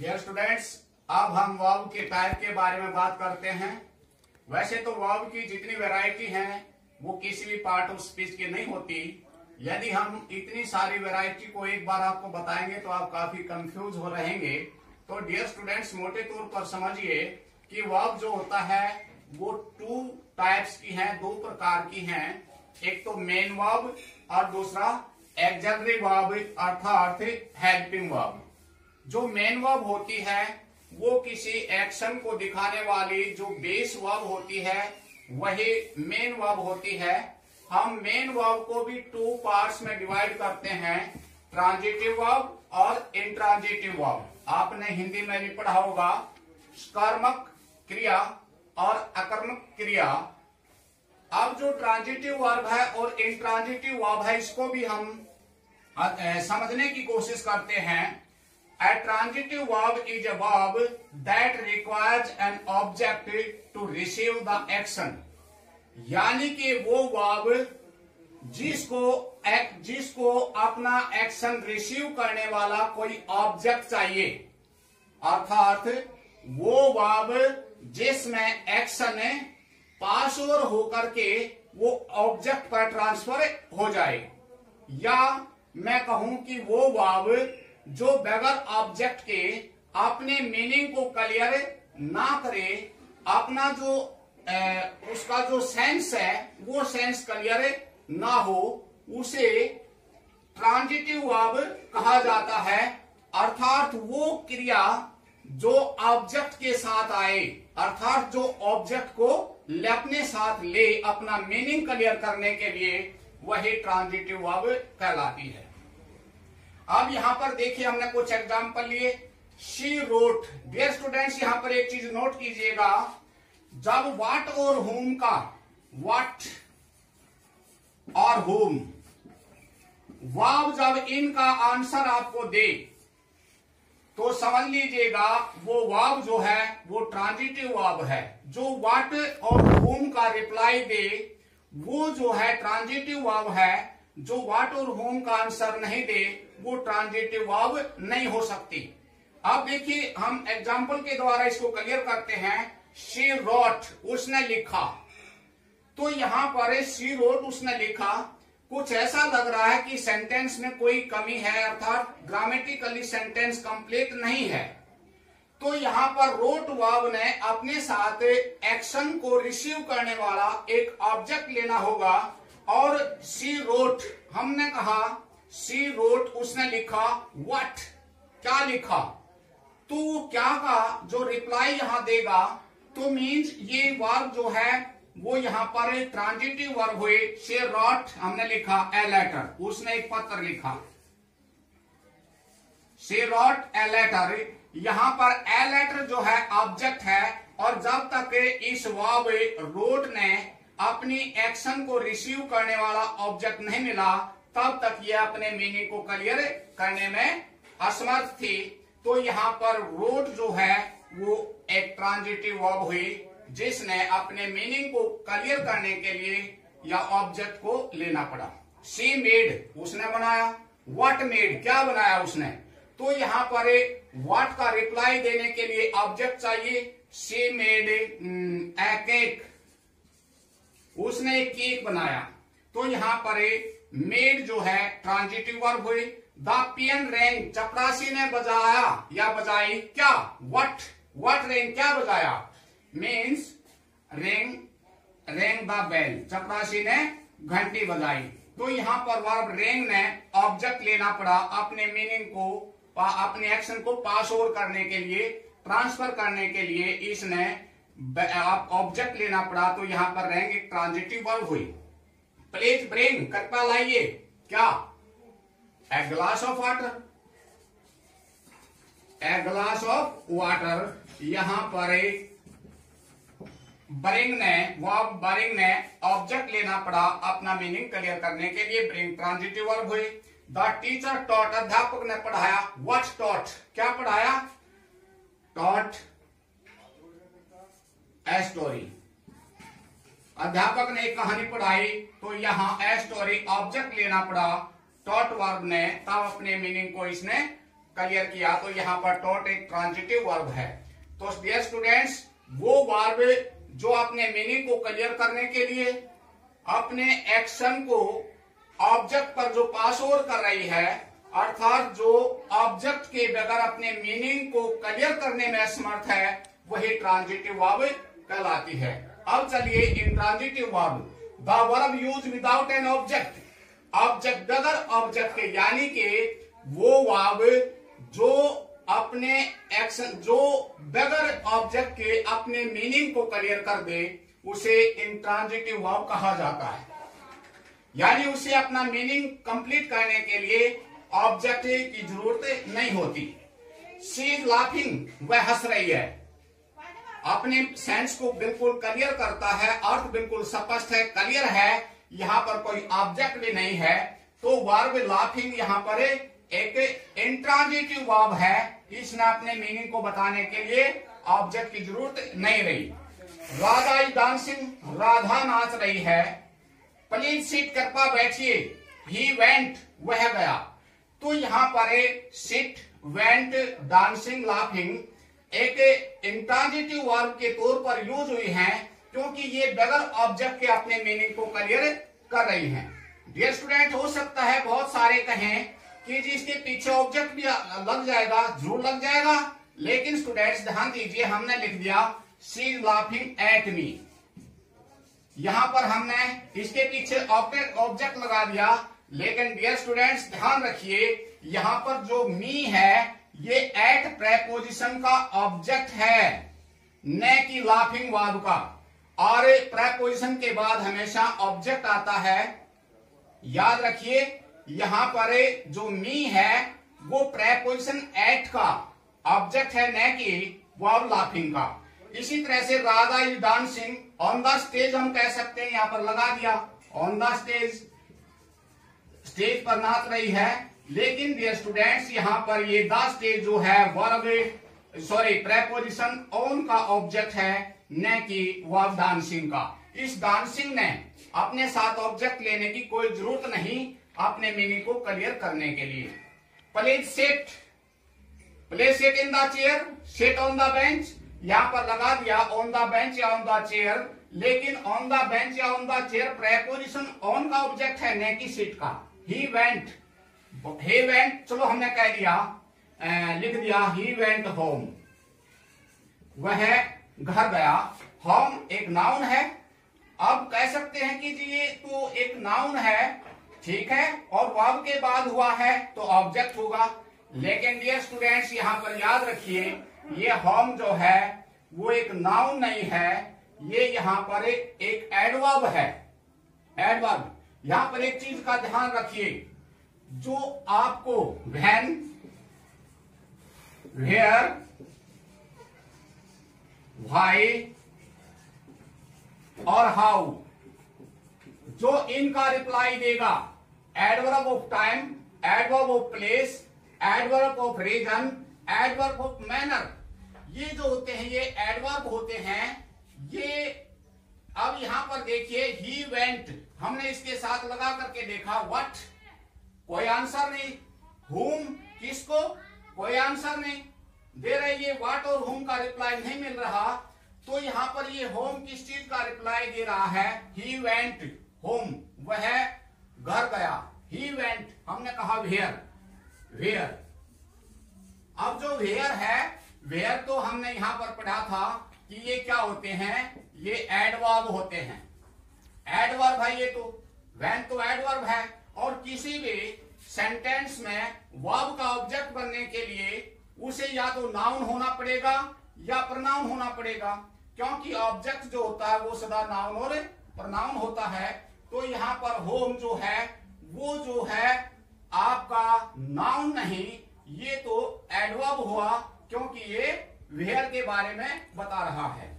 Dear students अब हम verb के टाइप के बारे में बात करते हैं। वैसे तो वर्ब की जितनी वैरायटी है, वो किसी भी पार्ट ऑफ़ स्पीच की नहीं होती। यदि हम इतनी सारी वैरायटी को एक बार आपको बताएँगे तो आप काफ़ी कंफ्यूज हो रहेंगे। तो डियर स्टूडेंट्स मोटे तौर पर समझिए कि वर्ब जो होता है, वो टू टाइप्स की हैं, दो प्रकार की हैं। एक तो मेन वर्ब और दूसरा एक्जरी वर्ब अर्थात हेल्पिंग वर्ब जो मेन वर्ब होती है, वो किसी एक्शन को दिखाने वाली जो बेस वर्ब होती है, वही मेन वर्ब होती है। हम मेन वर्ब को भी टू पार्ट्स में डिवाइड करते हैं ट्रांजिटिव वर्ब और इंट्रांजिटिव वर्ब आपने हिंदी में भी पढ़ा होगा, कर्मक क्रिया और अकर्मक क्रिया। अब जो ट्रांजिटिव वर्ब है और इंट्रांजिटिव वर्ब है, इसको भी हम समझने की कोशिश करते हैं। A transitive verb is a verb that requires an object to receive the action. यानी कि वो वर्ब जिसको एक, जिसको अपना एक्शन रिसीव करने वाला कोई ऑब्जेक्ट चाहिए अर्थात वो वर्ब जिसमें एक्शन पास ओवर होकर के वो ऑब्जेक्ट पर ट्रांसफ़र हो जाए या मैं कहूँ कि वो वर्ब जो बगैर ऑब्जेक्ट के अपने मीनिंग को क्लियर ना करे अपना जो ए, उसका जो सेंस है वो सेंस क्लियर ना हो उसे ट्रांजिटिव वर्ब कहा जाता है। अर्थात वो क्रिया जो ऑब्जेक्ट के साथ आए अर्थात जो ऑब्जेक्ट को अपने साथ ले अपना मीनिंग क्लियर करने के लिए वही ट्रांजिटिव वर्ब कहलाती है। अब यहाँ पर देखिए हमने कुछ एग्ज़ाम्पल लिए। शी रोट डियर स्टूडेंट्स यहाँ पर एक चीज़ नोट कीजिएगा। जब वाट और होम का वाट और होम वाव जब इनका आंसर आपको दे तो समझ लीजिएगा, वो वाव जो है, वो ट्रांजिटिव वाव है। जो वाट और होम का रिप्लाई दे, वो जो है ट्रांजिटिव वाव है। जो वाट और होम का आंसर नहीं दे वो ट्रांजिटिव वर्ब नहीं हो सकती। अब देखिए, हम एग्ज़ाम्पल के द्वारा इसको क्लियर करते हैं। शी रोट उसने लिखा। तो यहाँ पर शी रोट उसने लिखा। कुछ ऐसा लग रहा है कि सेंटेंस में कोई कमी है, अर्थात ग्रामेटिकली सेंटेंस कंप्लीट नहीं है। तो यहाँ पर रोट वर्ब ने अपने साथ एक्शन को रिसीव करने वाला एक ऑब्जेक्ट लेना होगा, और सी रोट हमने कहा सी रोट उसने लिखा वट क्या लिखा? तो क्या का जो रिप्लाई यहाँ देगा? तो मीन्स ये वर्ब जो है, वो यहाँ पर ट्रांजिटिव वर्ब हुए। शी रॉट हमने लिखा ए लेटर उसने एक पत्र लिखा। शी रॉट ए लेटर यहाँ पर ए लेटर जो है ऑब्जेक्ट है। और जब तक इस वर्ब रोट ने अपनी एक्शन को रिसीव करने वाला ऑब्जेक्ट नहीं मिला तब तक ये अपने मीनिंग को क्लियर करने में असमर्थ थी। तो यहाँ पर रोड जो है, वो एक ट्रांजिटिव वर्ब हुई, जिसने अपने मीनिंग को क्लियर करने के लिए या ऑब्जेक्ट को लेना पड़ा। सी मेड उसने बनाया वट मेड क्या बनाया उसने? तो यहाँ पर वट का रिप्लाई देने के लिए ऑब्जेक्ट चाहिए। सी मेड ए केक उसने केक बनाया। तो यहाँ पर मेड जो है ट्रांजिटिव वर्ब हुई। द पियन रेंग चपरासी ने बजाया। या बजाई क्या? वट वट रेंग क्या बजाया? मीन्स रेंग रेंग द बेल। चपरासी ने घंटी बजाई। तो यहाँ पर वर्ब रेंग ने ऑब्जेक्ट लेना पड़ा अपने मीनिंग को अपने एक्शन को पास ओवर करने के लिए ट्रांसफ़र करने के लिए इसने ऑब्जेक्ट लेना पड़ा। तो यहाँ पर रेंग एक ट्रांजिटिव वर्ब हुई। प्लीज़ ब्रिंग कृपया लाइए क्या a glass of water a glass of water यहाँ पर बरिंग ने वर्ब बरिंग ने ऑब्जेक्ट लेना पड़ा अपना मीनिंग क्लियर करने के लिए ब्रिंग ट्रांजिटिव वर्ब हुई द टीचर टॉट अध्यापक ने पढ़ाया व्हाट टॉट क्या पढ़ाया टॉट ए स्टोरी अध्यापक ने कहानी पढ़ाई तो यहाँ ए स्टोरी ऑब्जेक्ट लेना पड़ा। टॉट वर्ब ने, तब अपने मीनिंग को इसने क्लियर किया। तो यहाँ पर टॉट एक ट्रांजिटिव वर्ब है। तो डियर स्टूडेंट्स वो वर्ब जो अपने मीनिंग को क्लियर करने के लिए, अपने एक्शन को ऑब्जेक्ट पर जो पास ओवर कर रही है, अर्थात जो ऑब्जेक्ट के बगैर अपने मीनिंग को क्लियर करने में असमर्थ है, वही ट्रांजिटिव वर्ब कहलाती है। अब चलिए intransitive verb the verb use without an object object बगैर ऑब्जेक्ट के यानी कि वो वर्ब जो अपने एक्शन जो बगैर ऑब्जेक्ट के अपने मीनिंग को क्लियर कर दे, उसे इंट्रांजिटिव वर्ब कहा जाता है। यानी उसे अपना मीनिंग कंप्लीट करने के लिए ऑब्जेक्ट की ज़रूरत नहीं होती। सी इज़ लाफिंग वह हंस रही है। अपने सेंस को बिल्कुल क्लियर करता है, अर्थ बिल्कुल स्पष्ट है, क्लियर है, यहाँ पर कोई ऑब्जेक्ट भी नहीं है। तो वर्ब लाफिंग यहाँ पर एक इंट्रांजिटिव वर्ब है। इसने अपने मीनिंग को बताने के लिए ऑब्जेक्ट की ज़रूरत नहीं रही। राधा इज़ डांसिंग राधा नाच रही है। प्लीज़ सीट कृपा बैठिए। ही वेंट वह गया। तो यहाँ पर सिट वेंट डांसिंग लाफिंग एक इंट्रांजिटिव वर्ब के तौर पर यूज़ हुई हैं, क्योंकि ये बगैर ऑब्जेक्ट के अपने मीनिंग को क्लियर कर रही हैं। डियर स्टूडेंट हो सकता है बहुत सारे कहें कि जी इसके पीछे ऑब्जेक्ट भी लग जाएगा, ज़रूर लग जाएगा, लेकिन स्टूडेंट्स ध्यान दीजिए, हमने लिख दिया सी लाफिंग एट मी यहाँ पर हमने इसके पीछे ऑब्जेक्ट ऑब्जेक्ट लगा दिया, लेकिन डियर स्टूडेंट्स ध्यान रखिए, यहाँ पर जो मी है ये एट प्रेपोजिशन का ऑब्जेक्ट है। न कि लाफिंग वर्ब का और प्रेपोजिशन के बाद हमेशा ऑब्जेक्ट आता है। याद रखिए, यहाँ पर जो मी है, वो प्रेपोजिशन एट का। ऑब्जेक्ट है न कि वर्ब लाफिंग का। इसी तरह से Radha is dancing on the stage हम कह सकते हैं, यहाँ पर लगा दिया। ऑन द स्टेज स्टेज पर नाच रही है। लेकिन डियर स्टूडेंट्स यहाँ पर ये द स्टेज जो है वर्ब सॉरी प्रेपोजिशन ऑन का ऑब्जेक्ट है, न कि वर्ब डांसिंग का। इस डांसिंग ने अपने साथ ऑब्जेक्ट लेने की कोई ज़रूरत नहीं अपने मीनिंग को क्लियर करने के लिए। Please set please set in the chair set on the bench यहाँ पर लगा दिया ऑन द बेंच या ऑन द चेयर लेकिन ऑन द बेंच या on the chair preposition on का ऑब्जेक्ट है, न कि सीट का। ही वेंट ही वेंट चलो हमने कह दिया लिख दिया ही वेंट होम वह घर गया। होम एक नाउन है। अब कह सकते हैं कि जी, ये तो एक नाउन है। ठीक है? और वर्ब के बाद हुआ है तो ऑब्जेक्ट होगा। लेकिन डियर स्टूडेंट्स यहाँ पर याद रखिए, ये होम जो है, वो एक नाउन नहीं है। ये यहाँ पर एक एडवर्ब है। एडवर्ब यहाँ पर एक चीज़ का ध्यान रखिए। जो आपको वैन वेयर वाई और हाउ जो इनका रिप्लाई देगा adverb of time adverb of place adverb of reason adverb of manner ये जो होते हैं, ये एडवर्ब होते हैं, ये अब यहाँ पर देखिए ही वेंट हमने इसके साथ लगा करके देखा वट कोई आंसर नहीं। हुम किसको? कोई आंसर नहीं। दे रहे ये वाट और होम का रिप्लाई नहीं मिल रहा। तो यहाँ पर ये होम किस चीज़ का रिप्लाई दे रहा है? ही वेंट होम वह घर गया। ही वेंट हमने कहा वेयर वेयर अब जो वेयर है वेयर तो हमने यहाँ पर पढ़ा था कि ये क्या होते हैं? ये एडवर्ब होते हैं। एडवर्ब है ये तो। वैन तो एडवर्ब है। और किसी भी सेंटेंस में वर्ब का ऑब्जेक्ट बनने के लिए उसे या तो नाउन होना पड़ेगा या प्रनाउन होना पड़ेगा। क्योंकि ऑब्जेक्ट जो होता है वो सदा नाउन और प्रनाउन होता है। तो यहाँ पर होम जो है, वो जो है आपका नाउन नहीं, ये तो एडवर्ब हुआ क्योंकि ये वेयर के बारे में बता रहा है।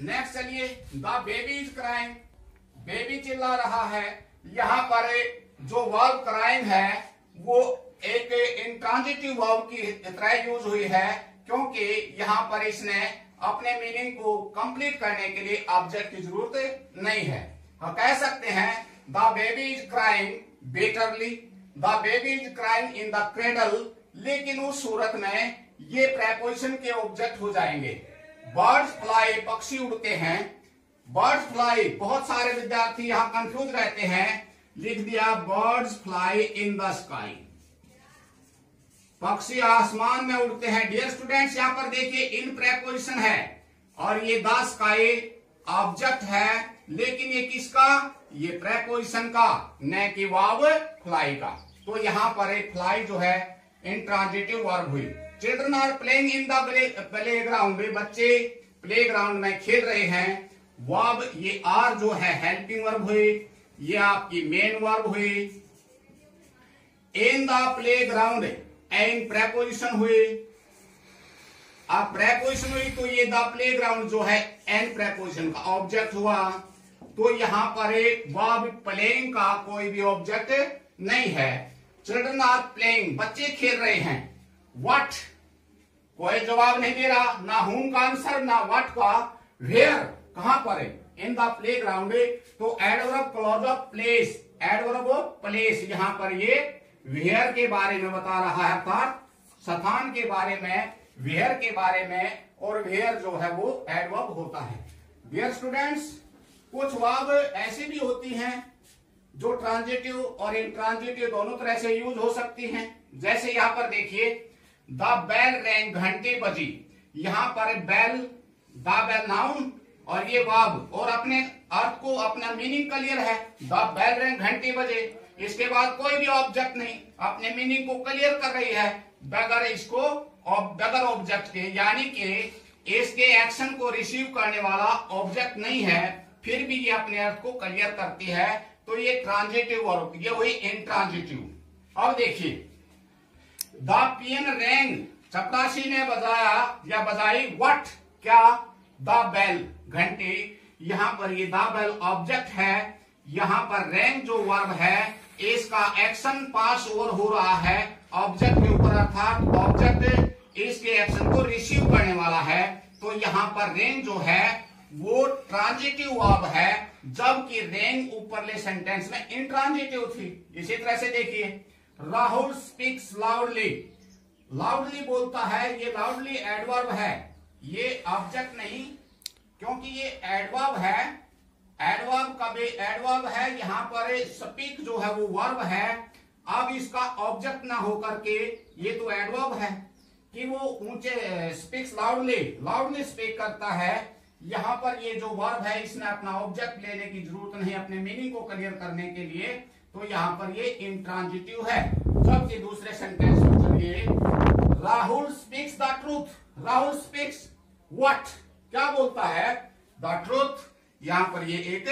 नेक्स्ट चलिए the baby is crying baby चिल्ला रहा है। यहाँ पर जो वर्ब क्राइम है, वो एक इंट्रांजिटिव वर्ब की तरह यूज़ हुई है, क्योंकि यहाँ पर इसने अपने मीनिंग को कंप्लीट करने के लिए ऑब्जेक्ट की ज़रूरत नहीं है। हम कह सकते हैं the baby is crying bitterly the baby is crying in the cradle लेकिन उस सूरत में ये प्रेपोजिशन के ऑब्जेक्ट हो जाएँगे। बर्ड्स फ्लाई पक्षी उड़ते हैं। बर्ड्स फ्लाई बहुत सारे विद्यार्थी यहाँ कंफ्यूज रहते हैं। लिख दिया birds fly in the sky पक्षी आसमान में उड़ते हैं। डियर स्टूडेंट्स यहाँ पर देखिए इन प्रेपोजिशन है। और ये द स्काई ऑब्जेक्ट है। लेकिन ये किसका? ये प्रेपोजिशन का, न कि वाव फ्लाई का। तो यहाँ पर एक फ्लाई जो है इंट्रांजिटिव वर्ब हुई। Children are playing in the playground बच्चे प्ले ग्राउंड में खेल रहे हैं। वर्ब ये आर जो है हेल्पिंग वर्ब हुई ये आपकी मेन वर्ब हुई in the playground an preposition हुई अब प्रेपोजिशन हुई तो ये द प्ले ग्राउंड जो है एन प्रेपोजिशन का ऑब्जेक्ट हुआ। तो यहाँ पर वर्ब प्लेइंग का कोई भी ऑब्जेक्ट नहीं है। चिल्ड्रन आर प्लेइंग बच्चे खेल रहे हैं। वट कोई जवाब नहीं दे रहा, ना हूँ का आंसर ना वट का। वेयर कहाँ पर है? इन द प्ले ग्राउंड तो adverb clause of place adverb of place यहाँ पर ये वेयर के बारे में बता रहा है अर्थात स्थान के बारे में वेयर के बारे में, और वेयर जो है वो एडवर्ब होता है। डियर स्टूडेंट्स कुछ वर्ब ऐसी भी होती हैं जो ट्रांजिटिव और इंट्रांजिटिव दोनों तरह से यूज़ हो सकती हैं। जैसे यहाँ पर देखिए द बेल रैंग घंटे बजी। यहाँ पर बेल द बेल नाउन और ये वाब और अपने अर्थ को, अपना मीनिंग क्लियर है। द बेल रैंग घंटे बजे। इसके बाद कोई भी ऑब्जेक्ट नहीं। अपने मीनिंग को क्लियर कर रही है। बगैर इसको बगैर ऑब्जेक्ट के, यानी कि इसके एक्शन को रिसीव करने वाला ऑब्जेक्ट नहीं है, फिर भी ये अपने अर्थ को क्लियर करती है। तो ये ट्रांजिटिव वर्ब ये हुई इंट्रांजिटिव अब देखिए। द पियन रेंग, चपरासी ने बजाया, या बजाई वट क्या? The bell. घंटी, यहाँ पर ये द बेल ऑब्जेक्ट है, यहाँ पर रैंक जो वर्ब है, इसका एक्शन पास ओवर हो रहा है ऑब्जेक्ट के ऊपर अर्थात ऑब्जेक्ट इसके एक्शन को रिसीव करने वाला है तो यहाँ पर रेंग जो है, वो ट्रांजिटिव वर्ब है, जबकि रेंग ऊपरले सेंटेंस में इंट्रांजिटिव थी। इसी तरह से देखिए, राहुल स्पीक्स लाउडली लाउडली बोलता है, ये लाउडली एडवर्ब है, ये ऑब्जेक्ट नहीं क्योंकि ये एडवर्ब है। एडवर्ब का भी एडवर्ब है, यहाँ पर स्पीक जो है वो वर्ब है। अब इसका ऑब्जेक्ट ना होकर के ये तो एडवर्ब है कि वो ऊँचे स्पीक्स लाउडली लाउडली स्पीक करता है। यहाँ पर ये जो वर्ब है, इसने अपना ऑब्जेक्ट लेने की ज़रूरत नहीं अपने मीनिंग को क्लियर करने के लिए। तो यहाँ पर ये इंट्रांजिटिव है। जबकि दूसरे sentence Rahul speaks the truth Rahul speaks what क्या बोलता है? द ट्रूथ यहाँ पर ये एक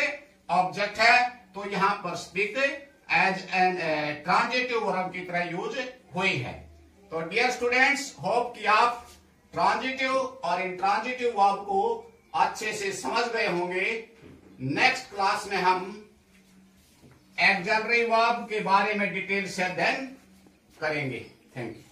ऑब्जेक्ट है तो यहाँ पर speak as an transitive verb की तरह यूज़ हुई है। तो डियर स्टूडेंट्स होप कि आप ट्रांजिटिव और इंट्रांजिटिव वर्ब को अच्छे से समझ गए होंगे। नेक्स्ट क्लास में हम एक्जलरी वर्ब के बारे में डिटेल से अध्ययन करेंगे। Thank you